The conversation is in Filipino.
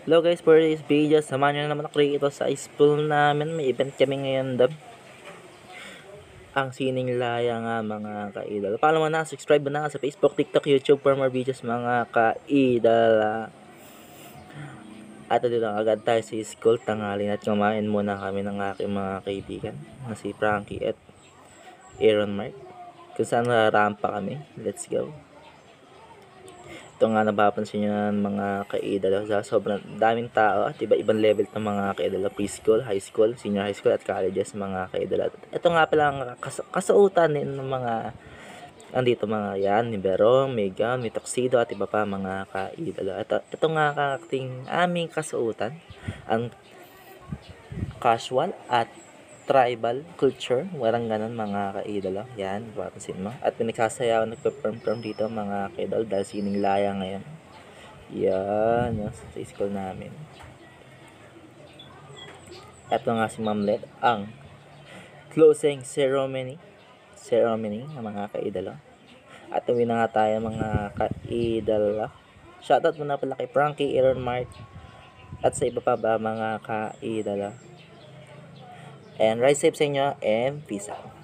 Hello guys, for this video, samahan nyo na naman ako rito sa school namin. May event kami ngayon dab. Ang sining laya nga mga kaidol. Follow mo na, subscribe mo na sa Facebook, TikTok, YouTube for more videos mga kaidol. At dito lang agad tayo sa school, tanghali at kumain muna kami ng aking mga kaibigan na si Frankie at Aaron Mark. Kung saan rampa kami. Let's go. Ito nga napapansin nyo ng mga kaidolo sa sobrang daming tao at iba-ibang level ng mga kaidolo preschool, high school, senior high school at colleges mga kaidolo. Ito nga pala ang kas- kasuotan din ng mga andito mga yan, ni Berong, Mega, may tuxedo at iba pa mga kaidolo. Ito, ito nga kakating aming kasuotan, ang casual at tribal culture. Walang ganun mga kaidolo. Yan, papansin mo. At pinagsasayaw, nagpe-perform dito mga kaidol dahil sining laya ngayon. Yan, no, sa school namin. Ito nga si Ma'am Led, ang closing ceremony ceremony ng mga kaidolo. At uwi na nga tayo mga kaidolo. Shoutout muna pala kay Frankie, Aaron Mark, at sa iba pa ba mga kaidolo. And ride safe sa inyo and peace out.